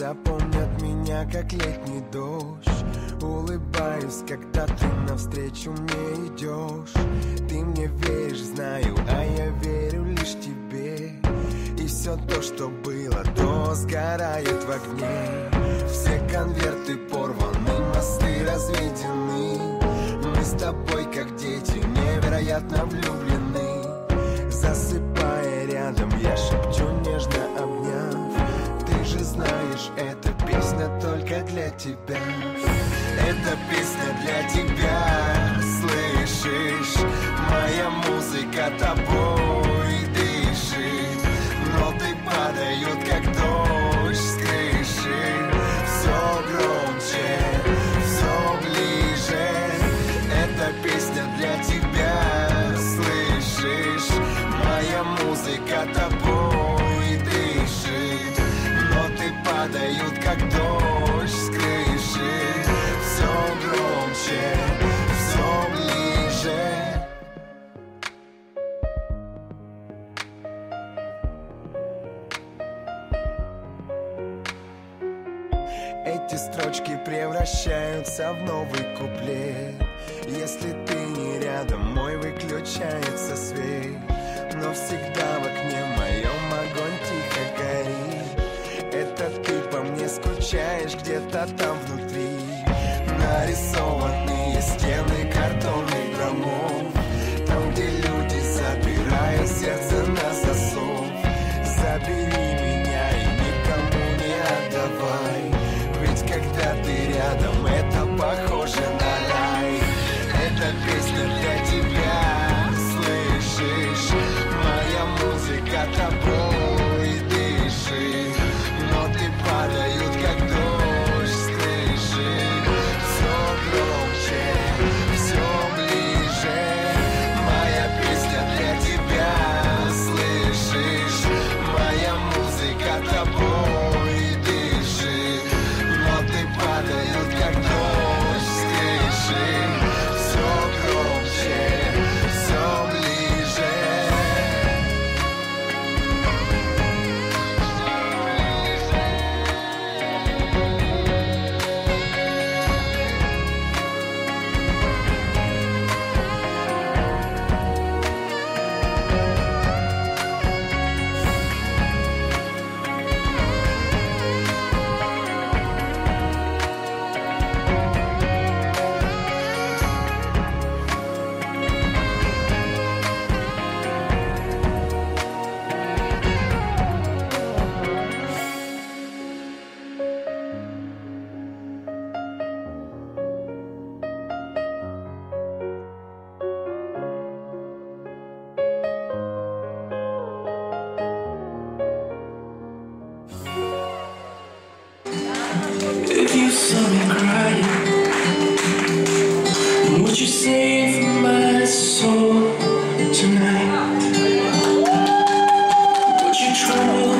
запомнят меня, как летний дождь. Улыбаюсь, когда ты навстречу мне идешь. Ты мне веришь, знаю, а я верю лишь тебе. И все то, что было, то сгорает в огне. Все конверты порваны, мосты разведены. Мы с тобой, как дети, невероятно влюблены знаешь, эта песня только для тебя Эта песня для тебя, слышишь? Моя музыка тобой дышит Ноты падают, как дождь с крыши Все громче, все ближе Эта песня для тебя, слышишь? Моя музыка тобой строчки превращаются в новый куплет. Если ты не рядом, мой выключается свет. Но всегда в окне моем огонь тихо горит. Это ты по мне скучаешь где-то там внутри. Нарисованные стены картонных saw me crying, would you save my soul tonight? Would you tremble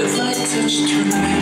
if I touched your lips?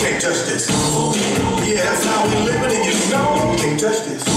Can't touch this. Yeah, that's how we living, and you know can't touch this.